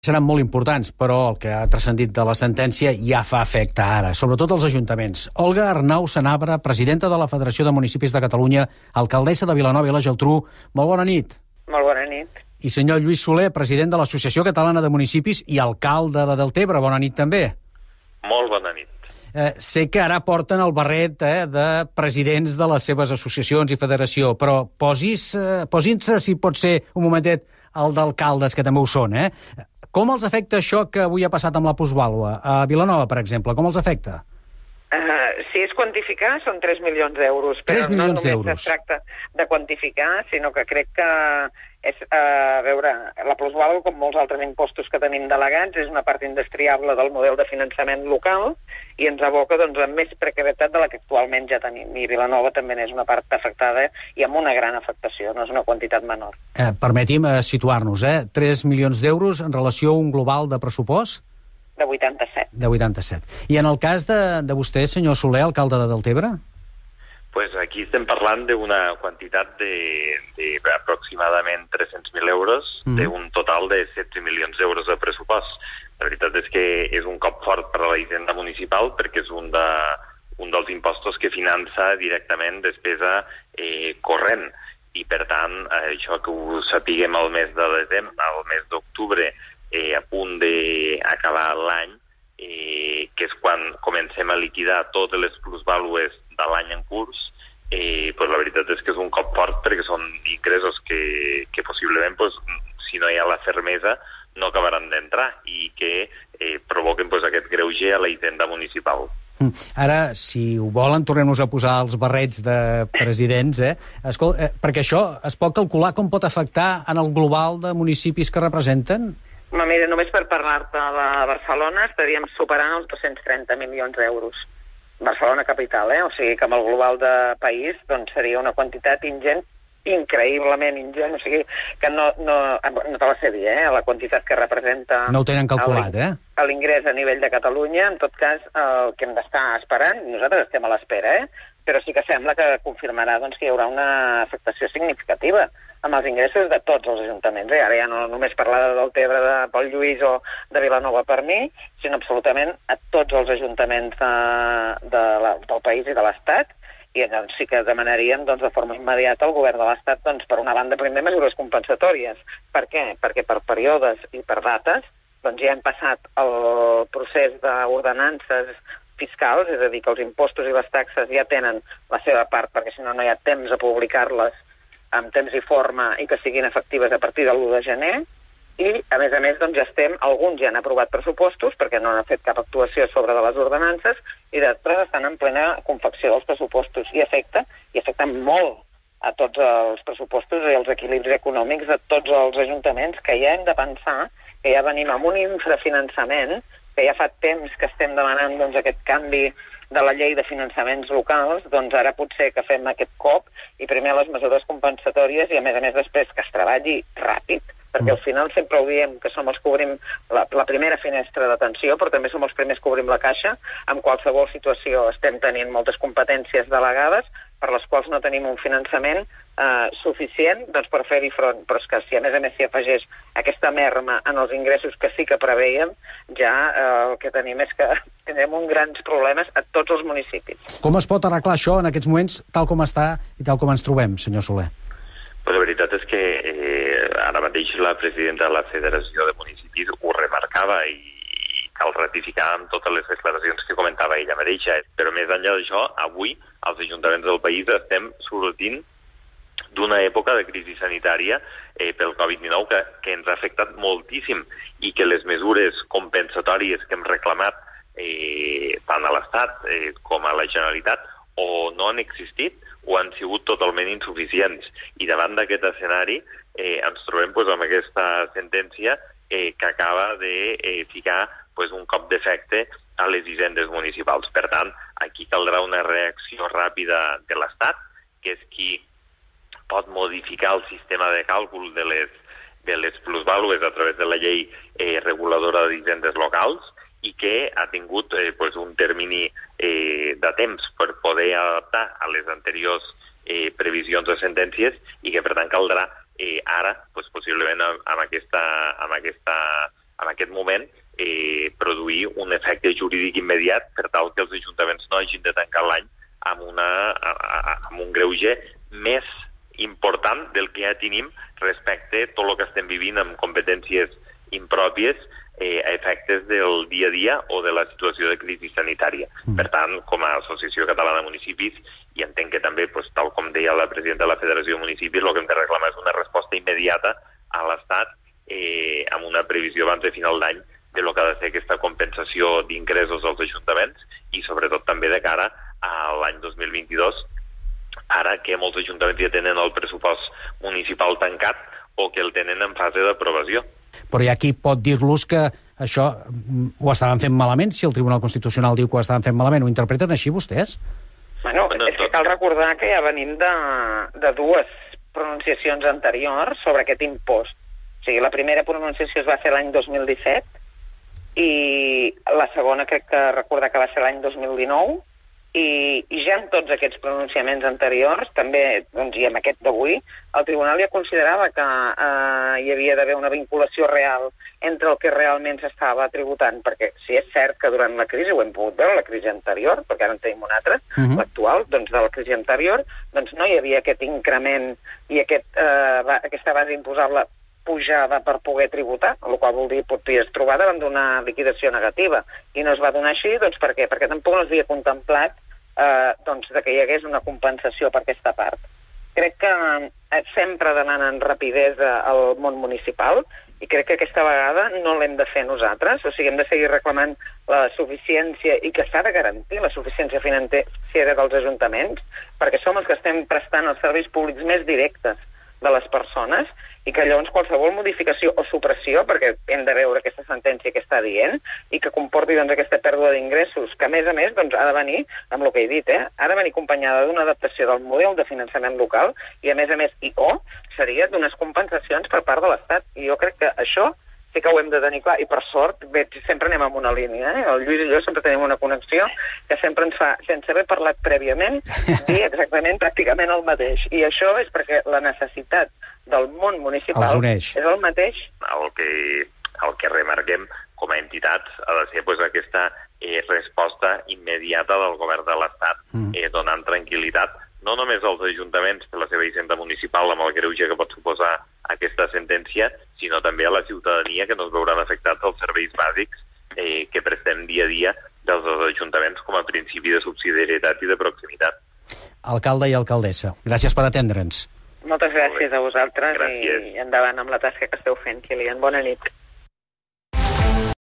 seran molt importants, però el que ha transcendit de la sentència ja fa efecte ara, sobretot als ajuntaments. Olga Arnau Sanabra, presidenta de la Federació de Municipis de Catalunya, alcaldessa de Vilanova i la Geltrú, molt bona nit. Molt bona nit. I senyor Lluís Soler, president de l'Associació Catalana de Municipis i alcalde de Deltebre, bona nit també. Molt bona nit. Eh, sé que ara porten el barret eh, de presidents de les seves associacions i federació, però posis, eh, posin-se, si pot ser, un momentet, el d'alcaldes, que també ho són, eh? Com els afecta això que avui ha passat amb la plusvàlua? A Vilanova, per exemple, com els afecta? Uh, si és quantificar, són 3 milions d'euros. 3 però milions no només d'euros. es tracta de quantificar, sinó que crec que és, uh, a veure, la plusvàlua, com molts altres impostos que tenim delegats, és una part indestriable del model de finançament local i ens aboca doncs, a més precarietat de la que actualment ja tenim. I Vilanova també n'és una part afectada i amb una gran afectació, no és una quantitat menor. Eh, permeti'm eh, situar-nos, eh? 3 milions d'euros en relació a un global de pressupost De 87. de 87. I en el cas de, de vostè, senyor Soler, alcalde de Deltebre? Pues aquí estem parlant d'una quantitat de, de aproximadament 300.000 euros, mm. d'un total de 16 milions d'euros de pressupost. La veritat és que és un cop fort per a la hisenda municipal perquè és un, de, un dels impostos que finança directament despesa eh, corrent i per tant eh, això que ho sapiguem al mes de desembre, al mes d'octubre eh, a punt d'acabar l'any eh, que és quan comencem a liquidar totes les plusvàlues de l'any en curs, eh, pues la veritat és que és un cop fort perquè són ingressos que, que possiblement, pues, si no hi ha la fermesa, no acabaran d'entrar i que eh, provoquen pues, aquest greuge a la hisenda municipal. Hm. Ara, si ho volen, tornem-nos a posar els barrets de presidents, eh? Escol eh, perquè això es pot calcular com pot afectar en el global de municipis que representen? Ma, mira, només per parlar-te de Barcelona estaríem superant els 230 milions d'euros. Barcelona capital, eh? O sigui que amb el global de país doncs seria una quantitat ingent increïblement ingent, o sigui que no, no, no te la sé dir, eh, la quantitat que representa... No ho tenen calculat, eh? l'ingrés a nivell de Catalunya, en tot cas, el que hem d'estar esperant, nosaltres estem a l'espera, eh? Però sí que sembla que confirmarà doncs, que hi haurà una afectació significativa amb els ingressos de tots els ajuntaments. Eh? Ara ja no només parlar de Deltebre, de Pol Lluís o de Vilanova per mi, sinó absolutament a tots els ajuntaments de, de la, del país i de l'Estat, i llavors sí que demanaríem doncs, de forma immediata al govern de l'Estat, doncs, per una banda, primer, mesures compensatòries. Per què? Perquè per períodes i per dates doncs ja hem passat el procés d'ordenances fiscals, és a dir, que els impostos i les taxes ja tenen la seva part, perquè si no no hi ha temps a publicar-les amb temps i forma i que siguin efectives a partir de l'1 de gener, i, a més a més, doncs, ja estem, alguns ja han aprovat pressupostos perquè no han fet cap actuació sobre de les ordenances i d'altres estan en plena confecció dels pressupostos. I afecta, i afecta molt a tots els pressupostos i els equilibris econòmics de tots els ajuntaments que ja hem de pensar que ja venim amb un infrafinançament que ja fa temps que estem demanant doncs, aquest canvi de la llei de finançaments locals, doncs ara potser que fem aquest cop i primer les mesures compensatòries i a més a més després que es treballi ràpid, perquè al final sempre ho diem que som els que obrim la, la primera finestra d'atenció, però també som els primers que obrim la caixa. En qualsevol situació estem tenint moltes competències delegades per les quals no tenim un finançament eh, suficient doncs, per fer-hi front. Però és que si a més a més s'hi afegeix aquesta merma en els ingressos que sí que preveiem, ja eh, el que tenim és que tindrem uns grans problemes a tots els municipis. Com es pot arreglar això en aquests moments, tal com està i tal com ens trobem, senyor Soler? Però la veritat és que eh, ara mateix la presidenta de la Federació de Municipis ho remarcava i cal ratificar amb totes les declaracions que comentava ella mateixa. Però més enllà d'això, avui els ajuntaments del país estem sortint d'una època de crisi sanitària eh, pel Covid-19 que, que ens ha afectat moltíssim i que les mesures compensatòries que hem reclamat eh, tant a l'Estat eh, com a la Generalitat o no han existit o han sigut totalment insuficients. I davant d'aquest escenari eh, ens trobem pues, amb aquesta sentència eh, que acaba de eh, ficar pues, un cop d'efecte a les hisendes municipals. Per tant, aquí caldrà una reacció ràpida de l'Estat, que és qui pot modificar el sistema de càlcul de les, de les plusvàlues a través de la llei eh, reguladora d'hisendes locals i que ha tingut eh, pues, un termini eh, de temps per poder adaptar a les anteriors eh, previsions de sentències i que, per tant, caldrà eh, ara, pues, possiblement amb, amb, aquesta, amb aquesta en aquest moment, eh, produir un efecte jurídic immediat per tal que els ajuntaments no hagin de tancar l'any amb, una, amb un greuge més important del que ja tenim respecte a tot el que estem vivint amb competències impròpies eh, a efectes del dia a dia o de la situació de crisi sanitària. Mm. Per tant, com a Associació Catalana de Municipis, i entenc que també, pues, tal com deia la presidenta de la Federació de Municipis, el que hem de reclamar és una resposta immediata a l'Estat eh, amb una previsió abans de final d'any de lo que ha de ser aquesta compensació d'ingressos als ajuntaments i sobretot també de cara a l'any 2022 ara que molts ajuntaments ja tenen el pressupost municipal tancat o que el tenen en fase d'aprovació. Però hi ha qui pot dir-los que això mm, ho estaven fent malament, si el Tribunal Constitucional diu que ho estaven fent malament. Ho interpreten així vostès? Bueno, bueno és que cal recordar que ja venim de, de dues pronunciacions anteriors sobre aquest impost. O sigui, la primera pronunciació es va fer l'any 2017 i la segona crec que recordar que va ser l'any 2019 i, i ja en tots aquests pronunciaments anteriors, també, doncs, i amb aquest d'avui, el Tribunal ja considerava que eh, hi havia d'haver una vinculació real entre el que realment s'estava tributant, perquè si és cert que durant la crisi, ho hem pogut veure, la crisi anterior, perquè ara en tenim una altra, uh mhm. -huh. l'actual, doncs de la crisi anterior, doncs no hi havia aquest increment i aquest, eh, aquesta base imposable pujada per poder tributar, el qual vol dir podries trobar davant d'una liquidació negativa. I no es va donar així, doncs per què? Perquè tampoc no s'havia contemplat eh, doncs, de que hi hagués una compensació per aquesta part. Crec que eh, sempre demanen rapidesa al món municipal i crec que aquesta vegada no l'hem de fer nosaltres, o sigui, hem de seguir reclamant la suficiència i que s'ha de garantir la suficiència financera dels ajuntaments, perquè som els que estem prestant els serveis públics més directes de les persones i que llavors qualsevol modificació o supressió, perquè hem de veure aquesta sentència que està dient, i que comporti doncs, aquesta pèrdua d'ingressos, que a més a més doncs, ha de venir, amb el que he dit, eh, ha de venir acompanyada d'una adaptació del model de finançament local i a més a més, i o seria d'unes compensacions per part de l'Estat. I jo crec que això sí que ho hem de tenir clar, i per sort veig, sempre anem en una línia, eh? el Lluís i jo sempre tenim una connexió que sempre ens fa, sense haver parlat prèviament, dir exactament pràcticament el mateix. I això és perquè la necessitat del món municipal és el mateix. El que, el que remarquem com a entitats ha de ser pues, aquesta eh, resposta immediata del govern de l'Estat mm. eh, donant tranquil·litat no només als ajuntaments per la seva hisenda municipal amb el greuge que pot suposar aquesta sentència, sinó també a la ciutadania que no es veuran afectats els serveis bàsics eh, que prestem dia a dia dels ajuntaments com a principi de subsidiarietat i de proximitat. Alcalde i alcaldessa, gràcies per atendre'ns. Moltes gràcies a vosaltres gràcies. i endavant amb la tasca que esteu fent, Kilian. Bona nit.